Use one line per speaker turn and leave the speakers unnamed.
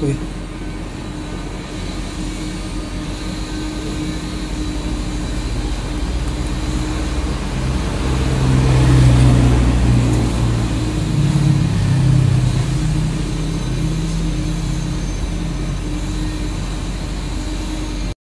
对。